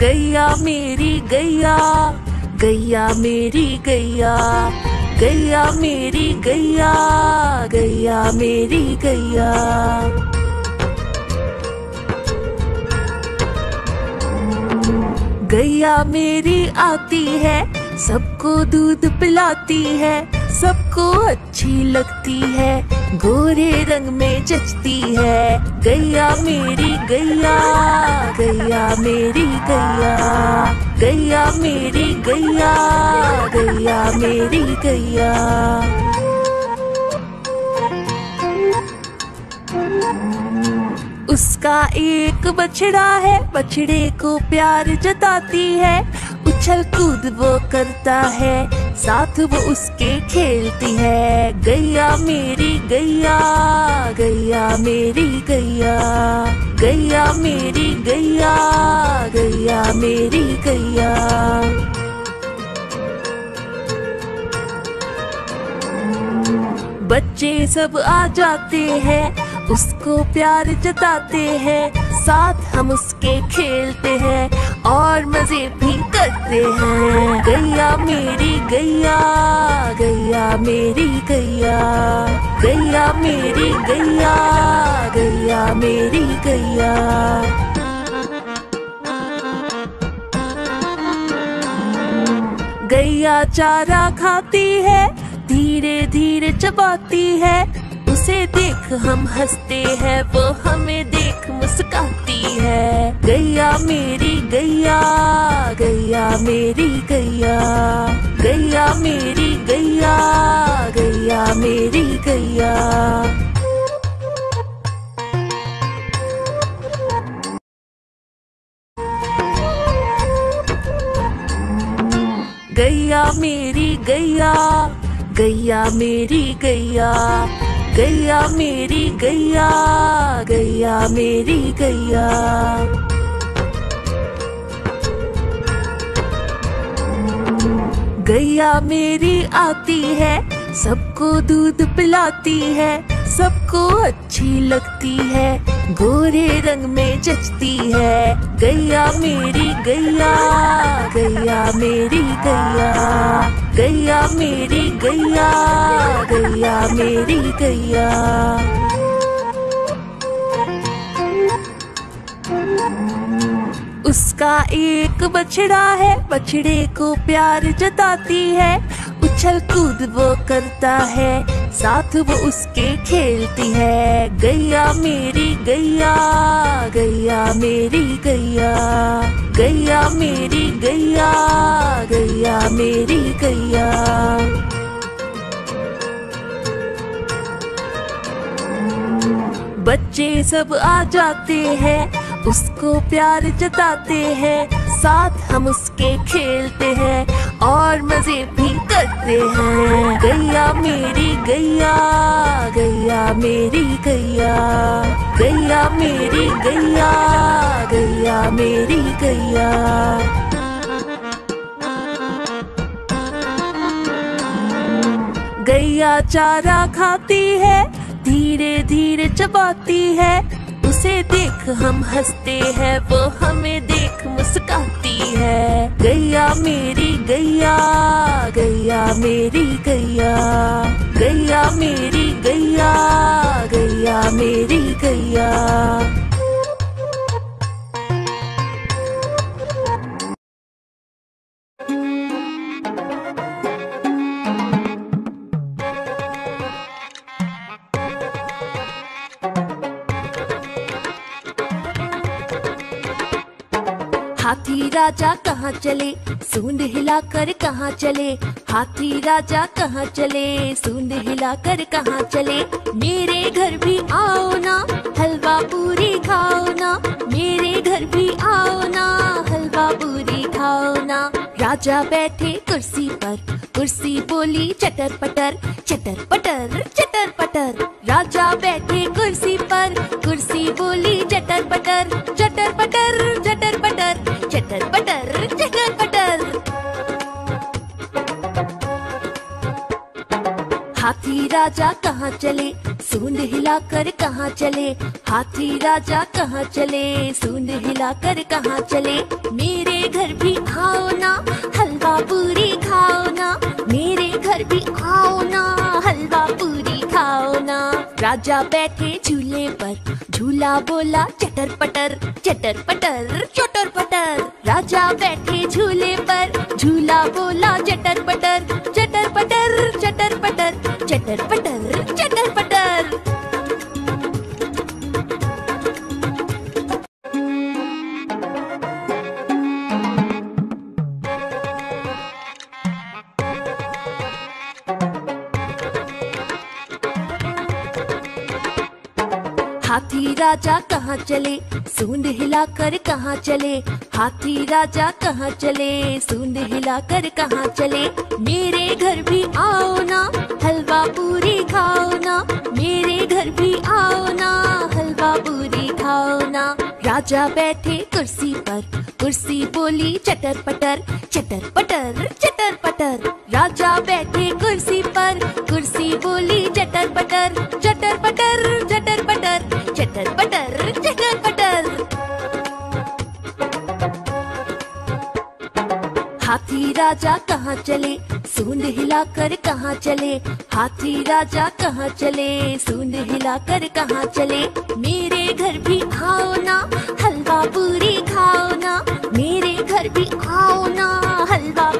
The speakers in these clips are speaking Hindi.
गैया मेरी गैया गैया मेरी गैया गैया मेरी गैया गैया मेरी गैया। गैया मेरी आती है, सबको दूध पिलाती है, सबको अच्छी लगती है, गोरे रंग में जचती है। गैया मेरी गैया गैया मेरी गैया गैया मेरी गैया गैया मेरी गैया। उसका एक बछड़ा है, बछड़े को प्यार जताती है, उछल कूद वो करता है। साथ वो उसके खेलती है। गैया मेरी गैया गैया मेरी गैया गैया मेरी गैया गैया मेरी गैया। बच्चे सब आ जाते हैं, उसको प्यार जताते हैं, साथ हम उसके खेलते हैं। और मज़े भी करते हैं। गैया मेरी गैया गैया मेरी गैया गैया मेरी गैया गैया मेरी गैया। गैया चारा खाती है, धीरे धीरे चबाती है, उसे देख हम हँसते हैं, वो हमें देख मुस्काती है। गैया मेरी गैया गैया मेरी गैया गैया मेरी गैया गैया मेरी गैया। गैया मेरी गैया गैया मेरी गैया गैया मेरी गैया गैया मेरी गैया। गैया मेरी आती है, सबको दूध पिलाती है, सबको अच्छी लगती है। गोरे रंग में जचती है, गैया मेरी गैया गैया मेरी गैया गैया मेरी गैया गैया मेरी गैया। उसका एक बछड़ा है, बछड़े को प्यार जताती है, उछल कूद वो करता है साथ वो उसके खेलती है। गैया मेरी गैया गैया मेरी गैया गैया मेरी गैया गैया मेरी गैया। बच्चे सब आ जाते हैं, उसको प्यार जताते हैं साथ हम उसके खेलते हैं और मज़े भी करते हैं। गैया मेरी गैया गैया मेरी गैया गैया मेरी गैया गैया मेरी गैया। गैया चारा खाती है धीरे धीरे चबाती है, उसे देख हम हँसते हैं, वो हमें देख मुस्काती है गैया मेरी गैया गैया मेरी गैया गैया मेरी गैया गैया मेरी गैया। राजा कहाँ चले? सूंड हिलाकर कहाँ चले? हाथी राजा कहाँ चले? सूंड हिलाकर कहाँ चले? मेरे घर भी आओ ना, हलवा पूरी खाओ ना। मेरे घर भी आओ ना, हलवा पूरी खाओ ना। राजा बैठे कुर्सी पर, कुर्सी बोली चटर पटर चटर पटर चटर पटर। राजा बैठे कुर्सी पर राजा कहाँ चले? सूंड हिलाकर कहाँ चले? हाथी राजा कहाँ चले? सूंड हिलाकर कहाँ चले? मेरे घर भी आओ ना, हलवा पूरी खाओ ना। मेरे घर भी आओ ना, हलवा पूरी खाओ ना। राजा बैठे झूले पर, झूला बोला, चटर पटर चटर पटर चटर पटर। राजा बैठे झूले पर, झूला बोला, चटर पटर चटर पटर चटर पटर, चटर पटर हाथी राजा कहाँ चले? सूंड हिलाकर कहाँ चले? हाथी राजा कहाँ चले? सूंड हिलाकर कहाँ चले? मेरे घर भी आओ ना, हलवा पूरी खाओ ना। मेरे घर भी आओ ना, हलवा पूरी खाओ ना। राजा बैठे कुर्सी पर, कुर्सी बोली, चटर पटर चटर पटर चटर पटर। राजा बैठे कुर्सी पर, कुर्सी बोली, चटर पटर चटर पटर चटर पटर। चटर पटर चटर पटर। हाथी राजा कहाँ चले? सूंड हिलाकर कहाँ चले? हाथी राजा कहाँ चले? सूंड हिलाकर कहाँ चले? मेरे घर भी आओ ना, हलवा पूरी खाओ ना। मेरे घर भी आओ ना, हलवा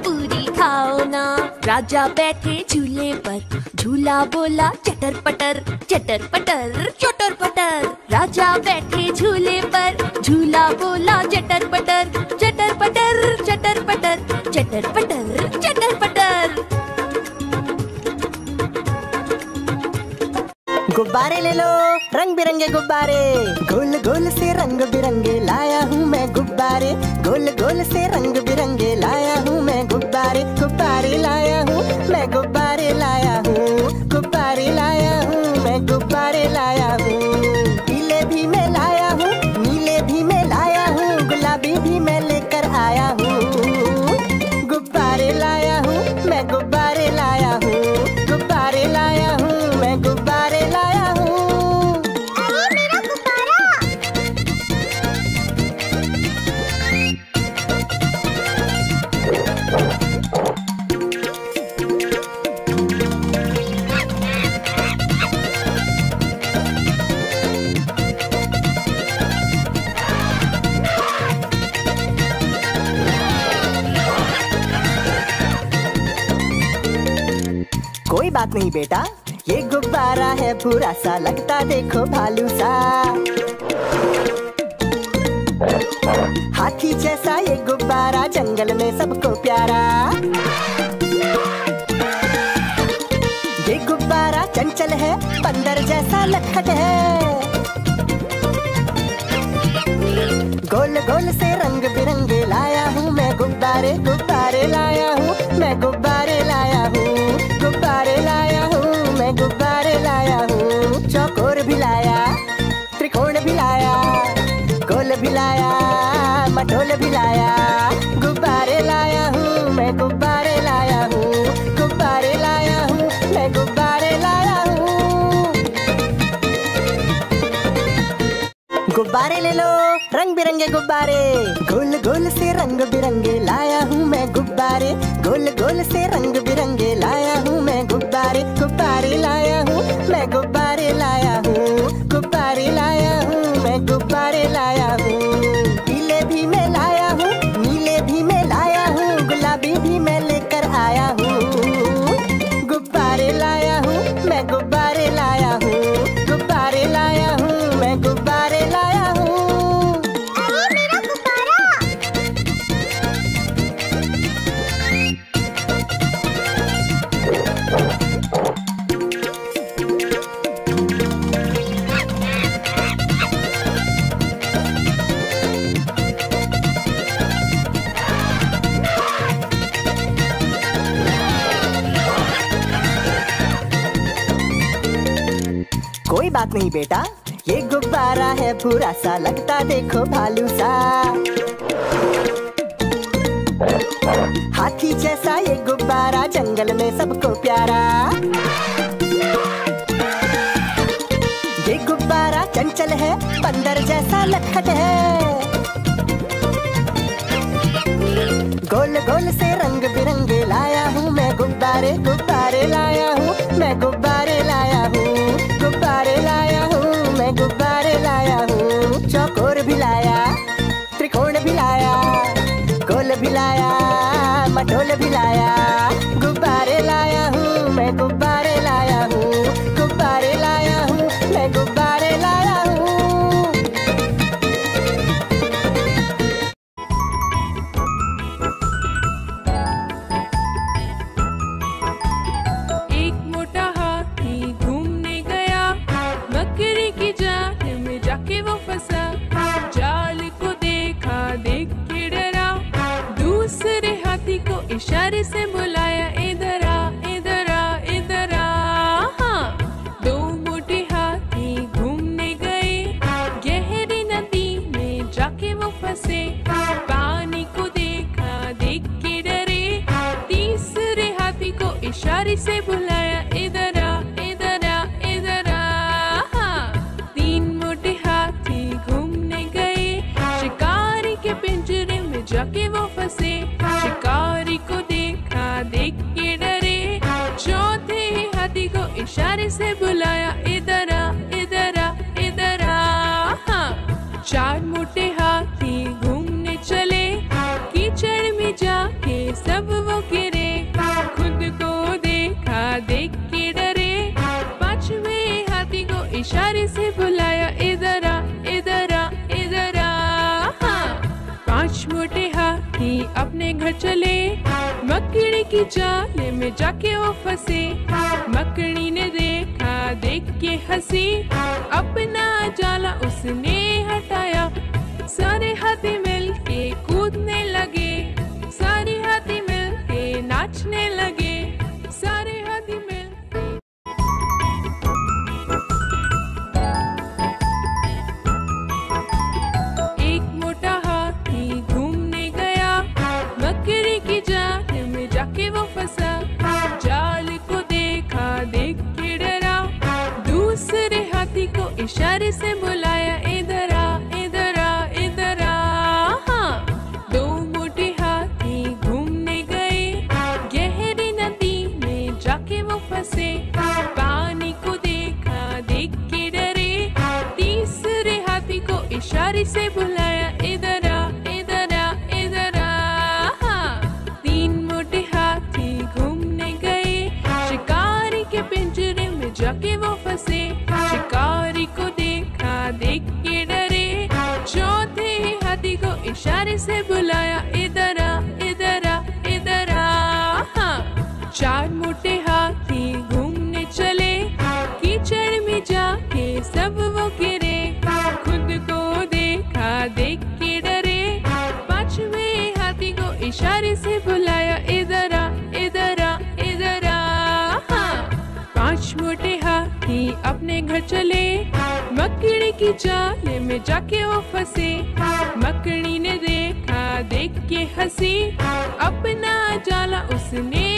राजा बैठे झूले पर, झूला बोला, चटर पटर चटर पटर चटर पटर। राजा बैठे झूले पर, झूला बोला, चटर पटर चटर पटर चटर पटर चटर पटर। गुब्बारे ले लो रंग बिरंगे गुब्बारे। गोल गोल से रंग बिरंगे लाया हूँ मैं गुब्बारे। गोल गोल से रंग बिरंगे लाया हूँ मैं गुब्बारे। गुब्बारे लाया हूँ मैं गुब्बारे लाया हूँ। गुब्बारे लाया हूँ मैं गुब्बारे लाया हूँ। पूरा सा लगता देखो भालू सा हाथी जैसा ये गुब्बारा, जंगल में सबको प्यारा। ये गुब्बारा चंचल है, बंदर जैसा लखट है। गोल गोल से बिरंगे गुब्बारे। गोल गोल से रंग बिरंगे लाया हूँ मैं गुब्बारे। गोल गोल से रंग बिरंगे लाया हूँ मैं गुब्बारे। गुब्बारे लाया हूँ, मैं गुब्बारे लाया हूँ। कुरकुरा सा लगता देखो भालू सा। हाथी जैसा ये गुब्बारा, जंगल में सबको प्यारा। ये गुब्बारा चंचल है, बंदर जैसा लखट है। चले मकड़ी की जाल में जाके वो फंसे। मकड़ी ने देखा, देख के हँसी। अपना जाला उसने से बुला चले। मकड़ी की जाल में जाके वो फंसे। मकड़ी ने देखा, देख के हँसी। अपना जाला उसने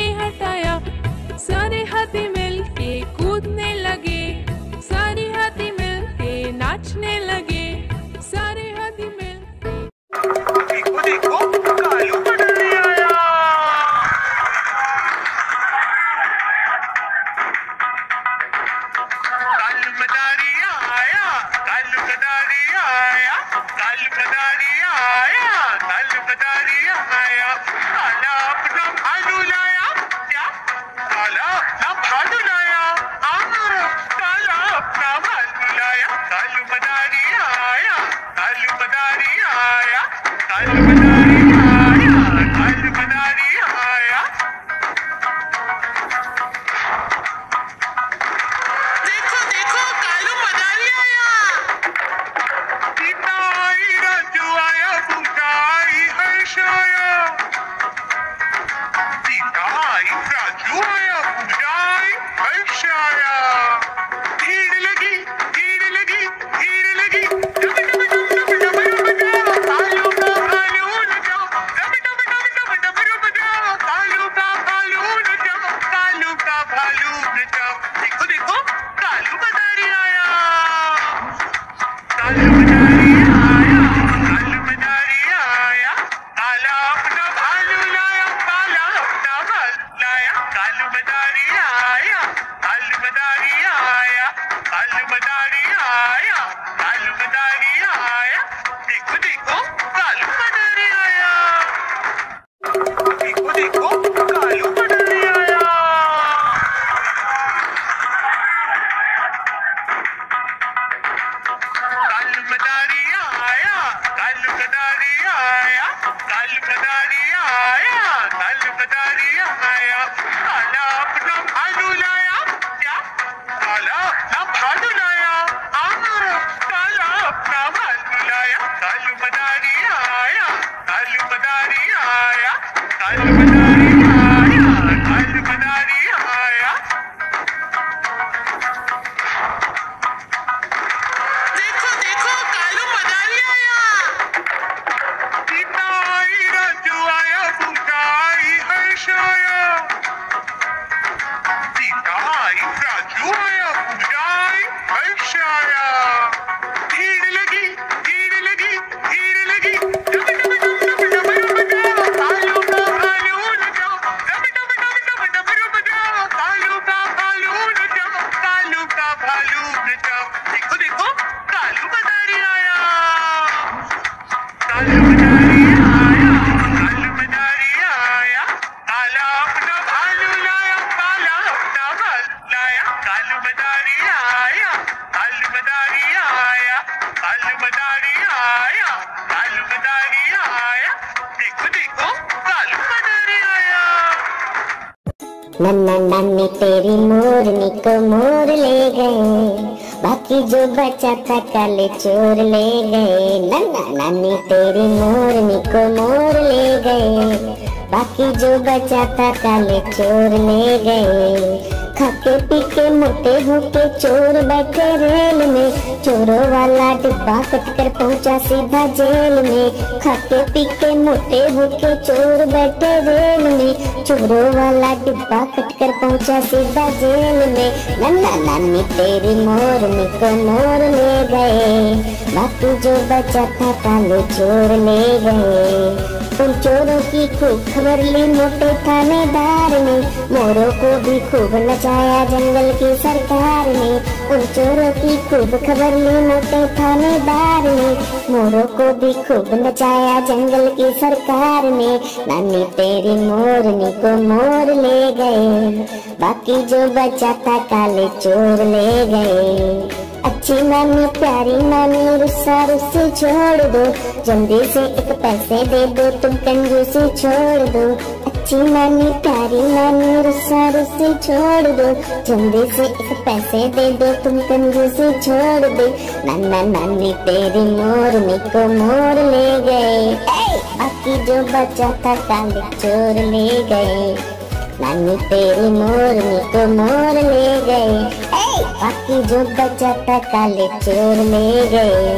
अलबदारी आया अलबदारी आया। काला अपना भालू लाया क्या? काला अपना भालू नानी तेरी मोरनी को मोर ले गए। बाकी जो बचा था काले चोर ले गए। नन्ना नानी तेरी मोरनी को मोर ले गए। बाकी जो बचा था काले चोर ले गए। खाके पीके मोटे होके चोर बैठे रेल में। चोरों वाला डिब्बा कट कर पहुँचा सीधा जेल में। खाके पी के मोटे होके चोर बैठे रेल में। चोरों वाला डिब्बा कट कर पहुँचा सीधा जेल में। नन्ना नानी तेरी मोरनी को मोर ले गए। बाकी जो बचा था काले चोर ले गए। उन चोरों की खूब खबर ली, मोटे थानेदार ने। मोरों को भी खूब नचाया जंगल की सरकार ने। उन चोरों की खूब खबर ली, मोटे थानेदार ने। मोरों को भी खूब नचाया जंगल की सरकार ने। नानी तेरी मोरनी को मोर ले गए। बाकी जो बचा था काले चोर ले गए। अच्छी नानी, प्यारी नानी, रुस्सा रुस्सी छोड़ दो। जल्दी से एक पैसे दे दो, तुम कंजूसी छोड़ दो। अच्छी नानी, प्यारी नानी, रुस्सा रुस्सी छोड़ दो। जल्दी से एक पैसे दे दो, तुम कंजूसी छोड़ दो। नाना नानी, तेरी मोरनी को मोर ले गए। बाकी जो बचा था काले चोर ले गए। नानी तेरी मोरनी को मोर ले गए। बाकी जो बचा था काले चोर ले गए।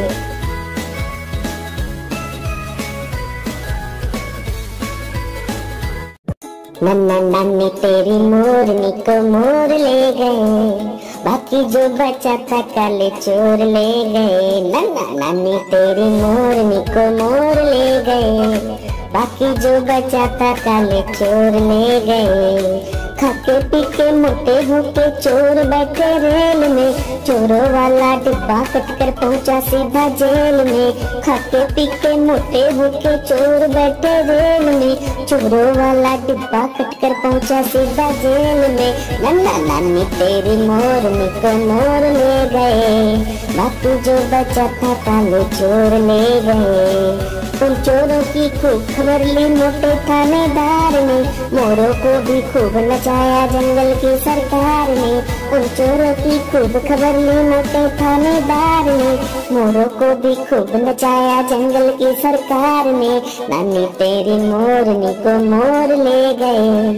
नन्ना नानी तेरी मोरनी को मोर ले गए। बाकी जो बचा था काले चोर ले गए। नन्ना नानी तेरी मोरनी को मोर ले गए। बाकी जो बचा था काले चोर ले गए। खाके पी मोटे होके चोर बैठे रेल में। चोरों वाला डिब्बा कट कर पहुँचा सीधा जेल में। खाके पी मोटे होके चोर बैठे रेल में। चोरों वाला डिब्बा कट कर पहुँचा सीधा जेल में। नन्ना नानी तेरी मोरनी को मोर ले गए। बाकी जो बचा था काले चोर ले गए। उन चोरों की खूब खबर ली मोटे थानेदार ने। मोरों को भी खूब नचाया जंगल की सरकार ने। उन चोरों की खूब खबर ली मोटे थानेदार ने। मोरों को भी खूब नचाया जंगल की सरकार ने। नानी तेरी मोरनी को मोर ले गए।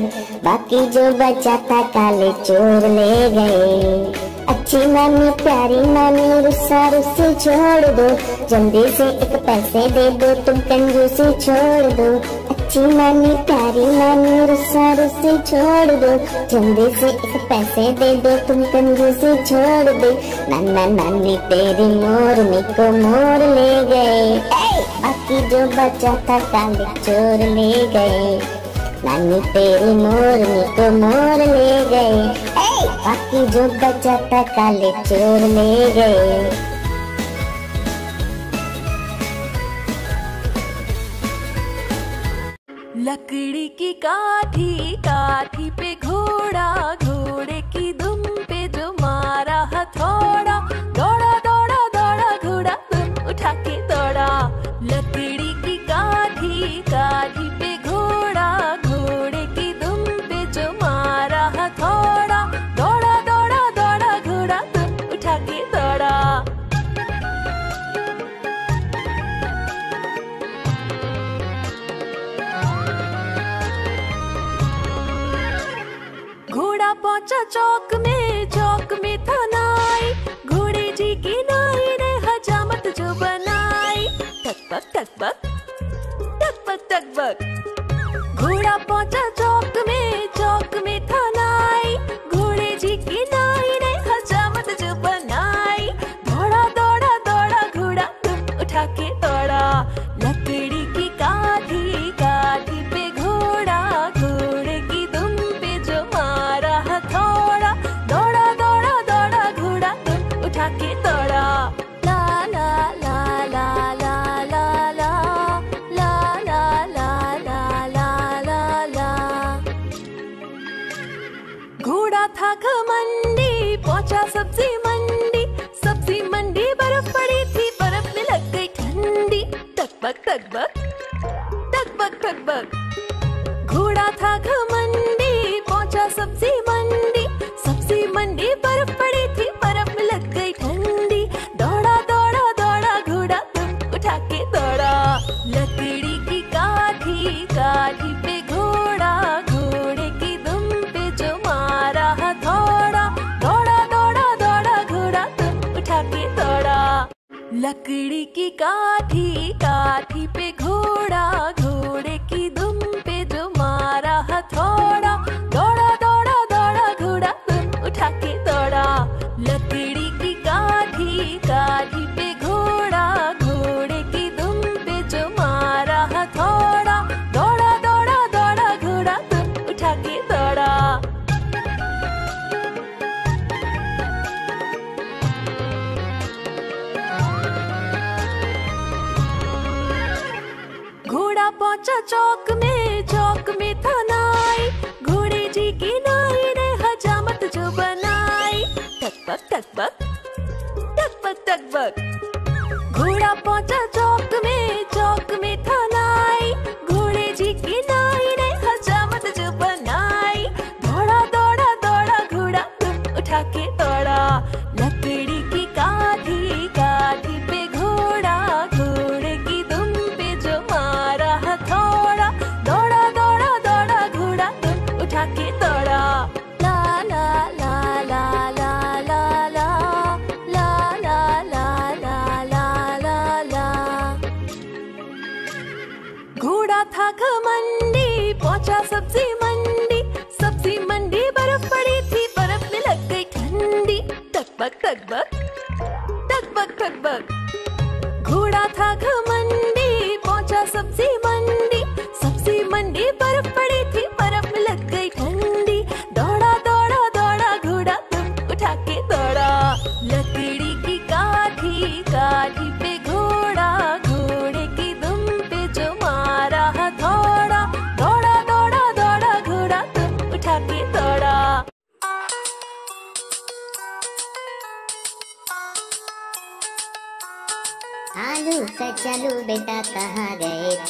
बाकी जो बचा था काले चोर ले गए। अच्छी नानी, प्यारी नानी, रुस्सा रुस्सी छोड़ दो। जल्दी से एक पैसे दे दो, तुम कंजूसी छोड़ दो। अच्छी नानी, प्यारी नानी, रुस्सा रुस्सी छोड़ दो। जल्दी से एक पैसे दे दो, तुम कंजूसी छोड़ दो। नाना नानी, तेरी मोरनी को मोर ले गए। बाकी जो बचा था काले चोर ले गए। नानी तेरी मोरनी को मोर ले गए बाकी जो बचा था काले चोर ले गए लकड़ी की काठी काठी पे घोड़ा घोड़े था घमंडी, पहुँचा सब्ज़ी मंडी। सब्ज़ी मंडी बर्फ़ पड़ी थी, बर्फ़ लग गई ठंडी। दौड़ा दौड़ा दौड़ा, घोड़ा तुम उठा के दौड़ा। लकड़ी की काठी काठी पे घोड़ा, घोड़े की दुम पे जो मारा हथौड़ा दौड़ा दौड़ा दौड़ा, घोड़ा तुम उठा के दौड़ा। लकड़ी की काठी काठी पे घोड़ा, घोड़े टकबक टकबक टकबक। घोड़ा पहुँचा चौक में चौक में था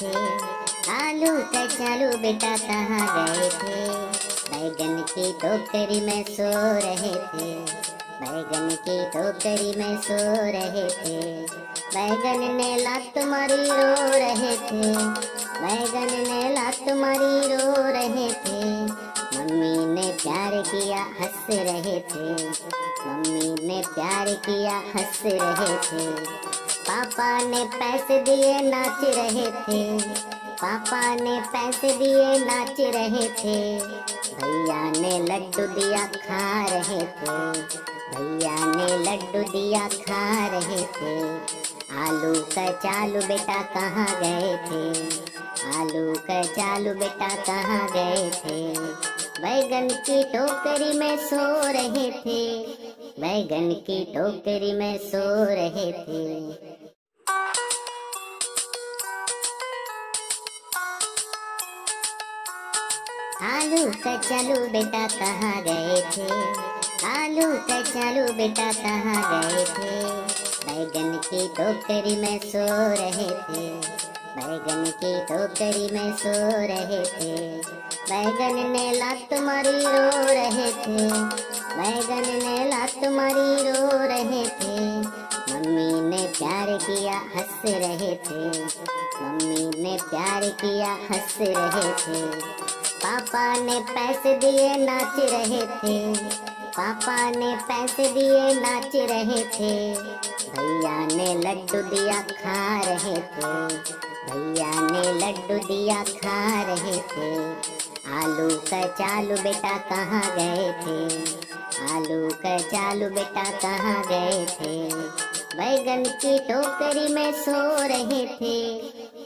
थे। आलू कचालू बेटा कहाँ गए थे? बैगन की टोकरी में सो रहे थे। बैगन की टोकरी में सो रहे थे। बैगन ने लात मारी रो रहे थे। बैगन ने लात मारी रो रहे थे। मम्मी ने प्यार किया, हंस रहे थे। मम्मी ने प्यार किया, हंस रहे थे। पापा ने पैसे दिए, नाच रहे थे। पापा ने पैसे दिए, नाच रहे थे। भैया ने लड्डू दिया, खा रहे थे। भैया ने लड्डू दिया, खा रहे थे। आलू का चालू बेटा कहाँ गए थे? आलू का चालू बेटा कहाँ गए थे? बैगन की टोकरी में सो रहे थे। बैगन की टोकरी में सो रहे थे। आलू कचालू बेटा कहाँ गए थे? आलू कचालू बेटा कहाँ गए थे? बैगन की टोकरी में सो रहे थे। बैगन की टोकरी में सो रहे थे। बैगन ने लात मारी रो रहे थे। बैगन ने लात मारी रो रहे थे। मम्मी ने प्यार किया, हंस रहे थे। मम्मी ने प्यार किया, हंस रहे थे। पापा ने पैसे दिए, नाच रहे थे। पापा ने पैसे दिए, नाच रहे थे। भैया ने लड्डू दिया, खा रहे थे। भैया ने लड्डू दिया, खा रहे थे। आलू का चालू बेटा कहाँ गए थे? आलू का चालू बेटा कहाँ गए थे? बैगन की टोकरी में सो रहे थे।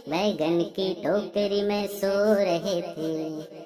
बैगन की टोकरी में सो रहे थे।